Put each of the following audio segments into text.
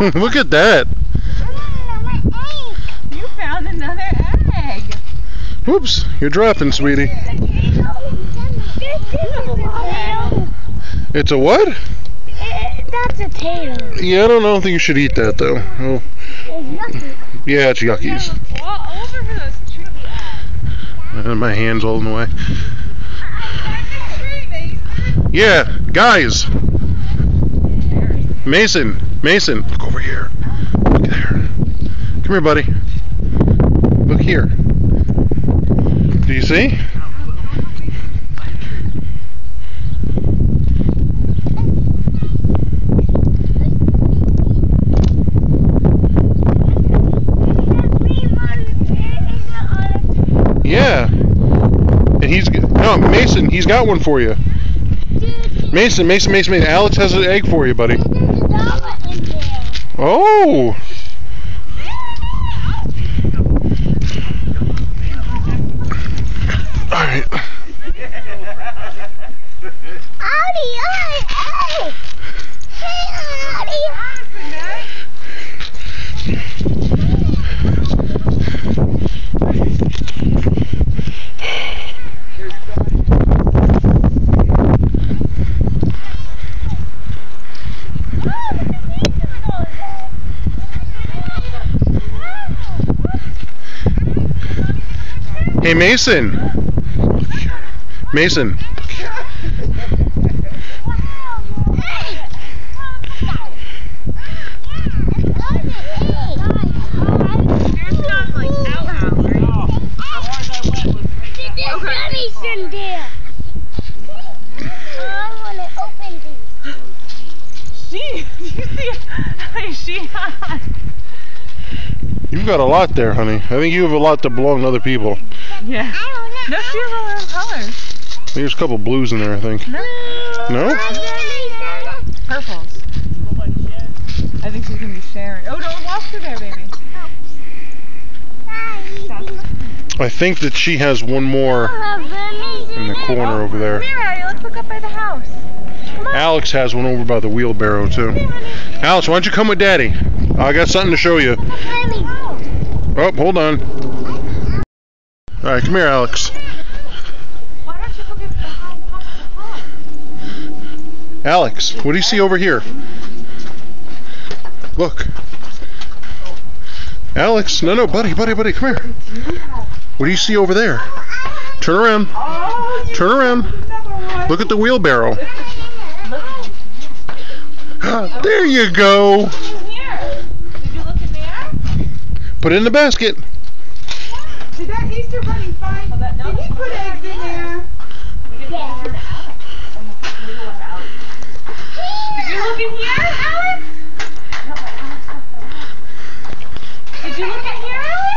at that. You found another egg. Whoops. You're dropping, sweetie. It's a what? That's a tail. Yeah, I don't know. I don't think you should eat that, though. Oh, It's yucky. yeah, it's yuckies. Those uh, my hand's all in the way. Yeah, guys. Mason, Mason, look over here. Look there. Come here, buddy. Look here. Do you see? Yeah. And he's no Mason. He's got one for you. Mason, Mason, Mason, Mason. Alex has an egg for you, buddy. Oh. All right. Hey, Mason. Look here. Mason. Look here. Yours not like out out, right? She, do you see how she has? You've got a lot there, honey. I think you have a lot that belong to other people. Yeah. No, she has all her own colors. There's a couple blues in there, I think. No. No? Purples. I think she's gonna be sharing. Oh, don't walk through there, baby. I think that she has one more in the corner over there. Come. Let's look up by the house. Alex has one over by the wheelbarrow, too. Alex, why don't you come with Daddy? I got something to show you. Oh, hold on. All right, come here, Alex. Why don't you look at the house? Pop the pop? Alex, what do you see over here? Look. Alex, no, no, buddy, buddy, buddy, come here. What do you see over there? Turn around. Turn around. Look at the wheelbarrow. There you go. Here. Did you look in there? Put it in the basket. Did that Easter bunny find? That, no. Did he put eggs in there? Yeah. Did you look in here, Alex? Did you look in here, Alex?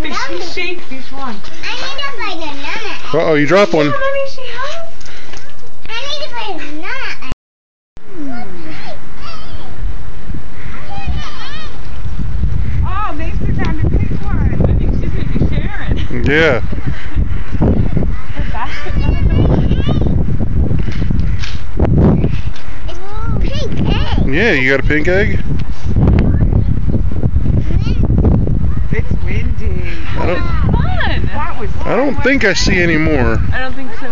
Fishy shake, fish one. Uh oh, you dropped one. Mommy, she has. Oh, Mason found a big one. I think she's gonna be sharing. Yeah. Her basket, none of them. Yeah, you got a pink egg? It's windy. I don't Fun. That was I don't think I see any more. I don't think so